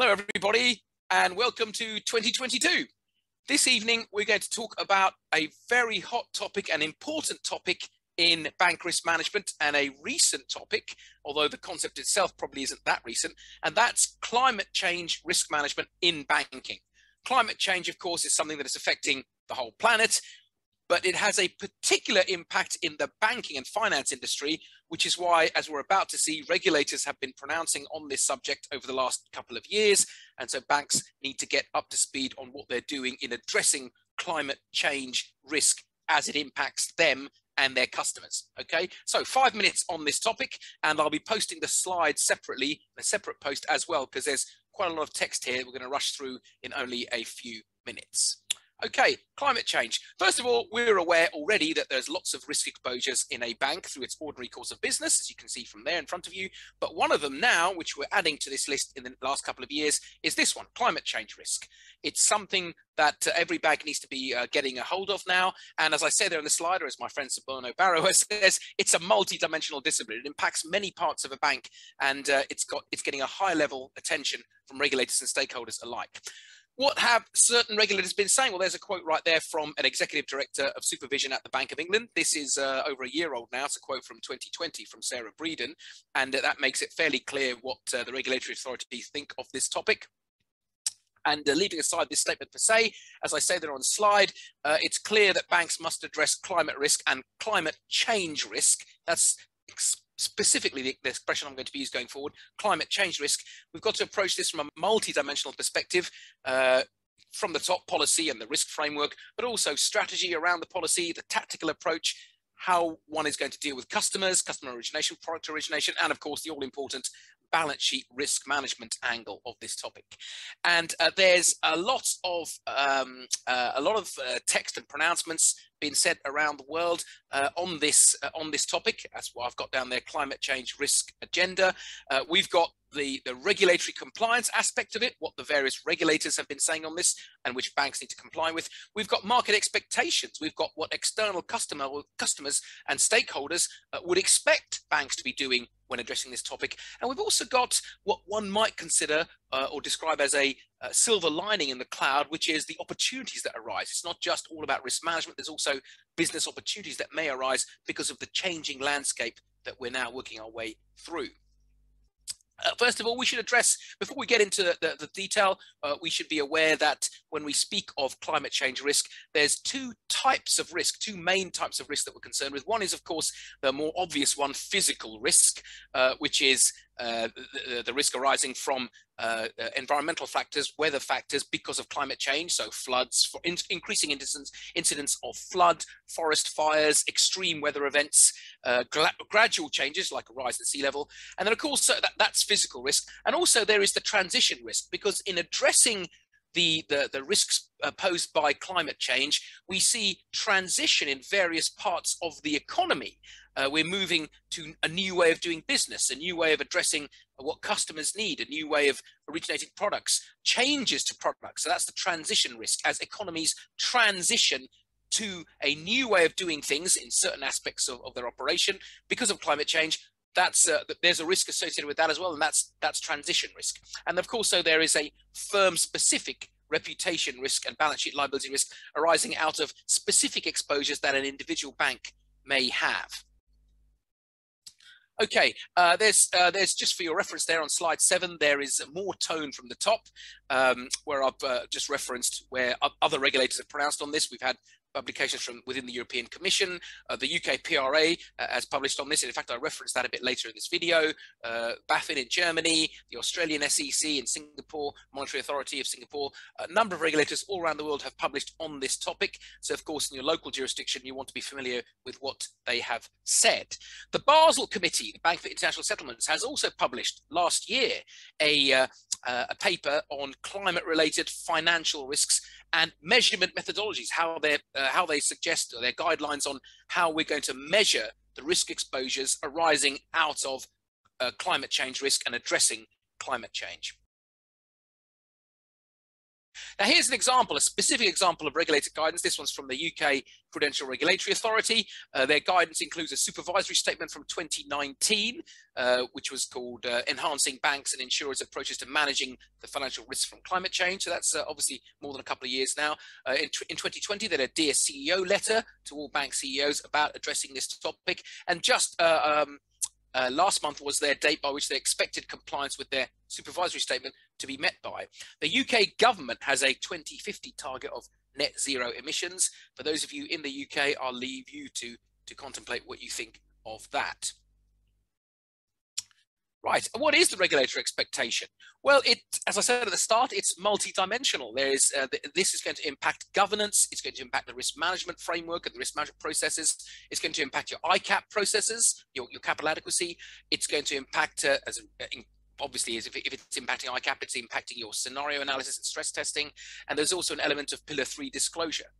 Hello, everybody, and welcome to 2022. This evening, we're going to talk about a very hot topic, an important topic in bank risk management, and a recent topic, although the concept itself probably isn't that recent, and that's climate change risk management in banking. Climate change, of course, is something that is affecting the whole planet, but it has a particular impact in the banking and finance industry, which is why, as we're about to see, regulators have been pronouncing on this subject over the last couple of years. And so banks need to get up to speed on what they're doing in addressing climate change risk as it impacts them and their customers. Okay, so five minutes on this topic, and I'll be posting the slides separately, a separate post as well, because there's quite a lot of text here. We're going to rush through in only a few minutes. Okay, climate change. First of all, we're aware already that there's lots of risk exposures in a bank through its ordinary course of business, as you can see from there in front of you. But one of them now, which we're adding to this list in the last couple of years, is this one, climate change risk. It's something that uh, every bank needs to be uh, getting a hold of now. And as I say there on the slide, or as my friend Suborno Barrow says, it's a multi-dimensional discipline. It impacts many parts of a bank, and uh, it's got it's getting a high level attention from regulators and stakeholders alike what have certain regulators been saying? Well, there's a quote right there from an executive director of supervision at the Bank of England. This is uh, over a year old now. It's a quote from 2020 from Sarah Breeden, and that makes it fairly clear what uh, the regulatory authorities think of this topic. And uh, leaving aside this statement per se, as I say there on slide, uh, it's clear that banks must address climate risk and climate change risk. That's specifically the, the, expression I'm going to be using going forward, climate change risk, we've got to approach this from a multi-dimensional perspective, uh, from the top policy and the risk framework, but also strategy around the policy, the tactical approach, how one is going to deal with customers, customer origination, product origination, and of course the all important balance sheet risk management angle of this topic. And uh, there's a lot of um, uh, a lot of uh, text and pronouncements being said around the world uh, on this uh, on this topic. That's what I've got down there: climate change risk agenda. Uh, we've got the, the regulatory compliance aspect of it, what the various regulators have been saying on this and which banks need to comply with. We've got market expectations. We've got what external customer customers and stakeholders uh, would expect banks to be doing when addressing this topic. And we've also got what one might consider uh, or describe as a, a, silver lining in the cloud, which is the opportunities that arise. It's not just all about risk management, there's also business opportunities that may arise because of the changing landscape that we're now working our way through. Uh, first of all, we should address, before we get into the, the, the detail, uh, we should be aware that when we speak of climate change risk, there's two types of risk, two main types of risk that we're concerned with. One is, of course, the more obvious one, physical risk, uh, which is uh, the, the, risk arising from uh, uh, environmental factors, weather factors because of climate change, so floods, for in increasing incidents, incidents of flood, forest fires, extreme weather events, uh, gradual changes like a rise in sea level. And then of course, that, that's physical risk. And also there is the transition risk because in addressing the, the, the risks uh, posed by climate change, we see transition in various parts of the economy. Uh, we're moving to a new way of doing business, a new way of addressing what customers need, a new way of originating products, changes to products. So that's the transition risk as economies transition to a new way of doing things in certain aspects of, of their operation because of climate change that's uh, there's a risk associated with that as well, and that's that's transition risk. And of course, so there is a firm specific reputation risk and balance sheet liability risk arising out of specific exposures that an individual bank may have. Okay, uh, there's uh, there's just for your reference there on slide seven, there is more tone from the top, um, where I've uh, just referenced where other regulators have pronounced on this. We've had publications from within the European Commission. Uh, the UK PRA uh, has published on this. In fact, I referenced that a bit later in this video. Uh, BaFin in Germany, the Australian SEC in Singapore, Monetary Authority of Singapore. A number of regulators all around the world have published on this topic. So, of course, in your local jurisdiction, you want to be familiar with what they have said. The Basel Committee, the Bank for International Settlements, has also published last year a, uh, a paper on climate-related financial risks and measurement methodologies, how they uh, how they suggest their guidelines on how we're going to measure the risk exposures arising out of uh, climate change risk and addressing climate change. Now, here's an example, a specific example of regulated guidance. This one's from the UK Prudential Regulatory Authority. Uh, their guidance includes a supervisory statement from 2019, uh, which was called uh, Enhancing Banks and Insurers' Approaches to Managing the Financial Risks from Climate Change. So that's uh, obviously more than a couple of years now. Uh, in, in 2020, they had a Dear CEO letter to all bank CEOs about addressing this topic. And just uh, um, uh, last month was their date by which they expected compliance with their supervisory statement to be met by. The UK government has a 2050 target of net zero emissions. For those of you in the UK, I'll leave you to, to contemplate what you think of that. Right, what is the regulatory expectation? Well, it, as I said at the start, it's multidimensional. There is uh, th this is going to impact governance. It's going to impact the risk management framework and the risk management processes. It's going to impact your ICAP processes, your, your capital adequacy. It's going to impact, uh, as in, obviously, as if, if it's impacting ICAP, it's impacting your scenario analysis and stress testing. And there's also an element of Pillar Three disclosure.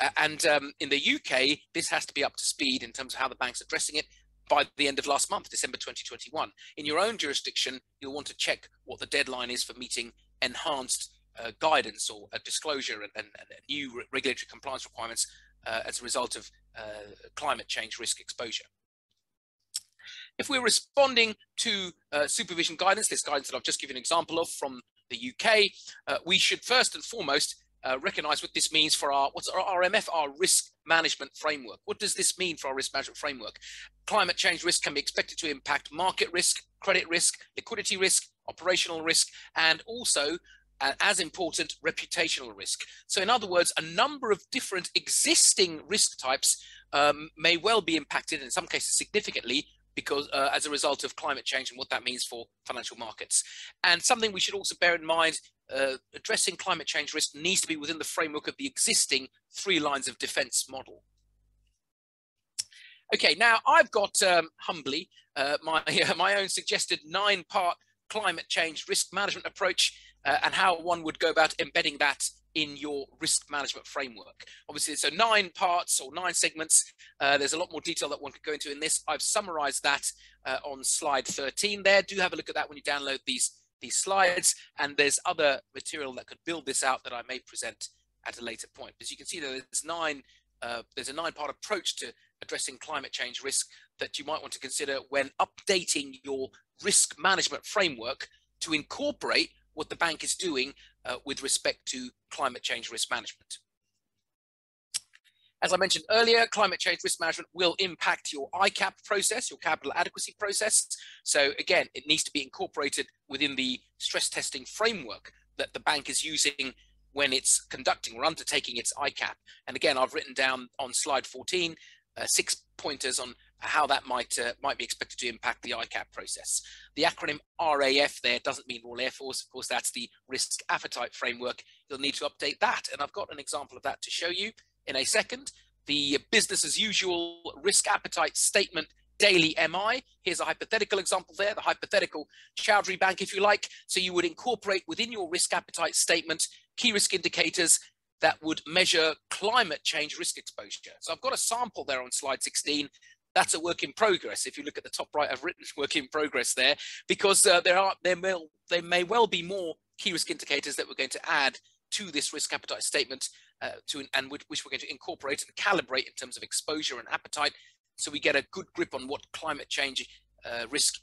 Uh, and um, in the UK, this has to be up to speed in terms of how the bank's addressing it by the end of last month, December 2021. In your own jurisdiction, you'll want to check what the deadline is for meeting enhanced uh, guidance or disclosure and, and, and new re regulatory compliance requirements uh, as a result of uh, climate change risk exposure. If we're responding to uh, supervision guidance, this guidance that I've just given an example of from the UK, uh, we should first and foremost uh, recognize what this means for our what's our RMF, our risk management framework. What does this mean for our risk management framework? Climate change risk can be expected to impact market risk, credit risk, liquidity risk, operational risk, and also uh, as important, reputational risk. So, in other words, a number of different existing risk types um, may well be impacted, in some cases significantly, because uh, as a result of climate change and what that means for financial markets. And something we should also bear in mind uh, addressing climate change risk needs to be within the framework of the existing three lines of defense model. Okay, now I've got um, humbly uh, my, my own suggested nine part climate change risk management approach uh, and how one would go about embedding that in your risk management framework. Obviously, so nine parts or nine segments. Uh, there's a lot more detail that one could go into in this. I've summarized that uh, on slide 13 there. Do have a look at that when you download these these slides and there's other material that could build this out that I may present at a later point. As you can see, there's nine, uh, there's a nine part approach to addressing climate change risk that you might want to consider when updating your risk management framework to incorporate what the bank is doing uh, with respect to climate change risk management. As I mentioned earlier, climate change risk management will impact your ICAP process, your capital adequacy process. So again, it needs to be incorporated within the stress testing framework that the bank is using when it's conducting or undertaking its ICAP. And again, I've written down on slide 14, uh, six pointers on how that might uh, might be expected to impact the ICAP process. The acronym RAF there doesn't mean Royal Air Force. Of course, that's the risk appetite framework. You'll need to update that. And I've got an example of that to show you in a second. The business as usual risk appetite statement daily MI. Here's a hypothetical example there, the hypothetical Choudhry Bank, if you like. So you would incorporate within your risk appetite statement key risk indicators that would measure climate change risk exposure. So I've got a sample there on slide 16. That's a work in progress. If you look at the top right, I've written work in progress there because uh, there are there may, there may well be more key risk indicators that we're going to add to this risk appetite statement uh, to and which, we're going to incorporate and calibrate in terms of exposure and appetite so we get a good grip on what climate change uh, risk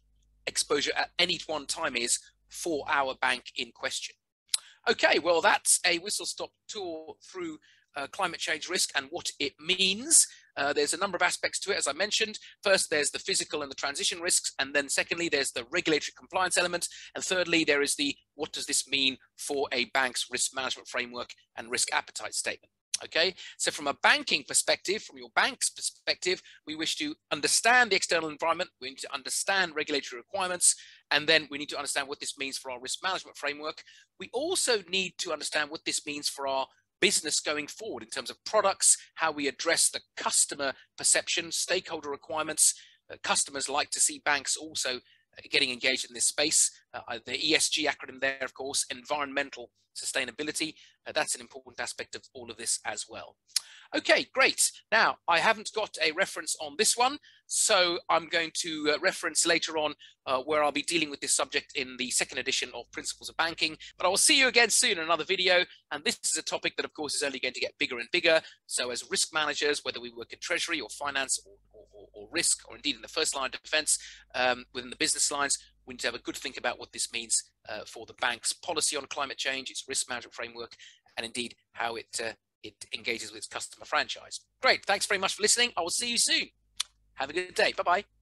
exposure at any one time is for our bank in question. Okay, well, that's a whistle stop tour through uh, climate change risk and what it means. Uh, there's a number of aspects to it, as I mentioned. First, there's the physical and the transition risks. And then secondly, there's the regulatory compliance element. And thirdly, there is the what does this mean for a bank's risk management framework and risk appetite statement. Okay, so from a banking perspective, from your bank's perspective, we wish to understand the external environment, we need to understand regulatory requirements, and then we need to understand what this means for our risk management framework. We also need to understand what this means for our business going forward in terms of products, how we address the customer perception, stakeholder requirements. Uh, customers like to see banks also getting engaged in this space. Uh, the ESG acronym there, of course, environmental sustainability. Uh, that's an important aspect of all of this as well. Okay, great. Now, I haven't got a reference on this one, so I'm going to uh, reference later on uh, where I'll be dealing with this subject in the second edition of Principles of Banking. But I will see you again soon in another video. And this is a topic that, of course, is only going to get bigger and bigger. So as risk managers, whether we work in treasury or finance or, or, or risk, or indeed in the first line of defense um, within the business lines, we need to have a good think about what this means uh, for the bank's policy on climate change, its risk management framework, and indeed how it uh, it engages with its customer franchise. Great. Thanks very much for listening. I will see you soon. Have a good day. Bye bye.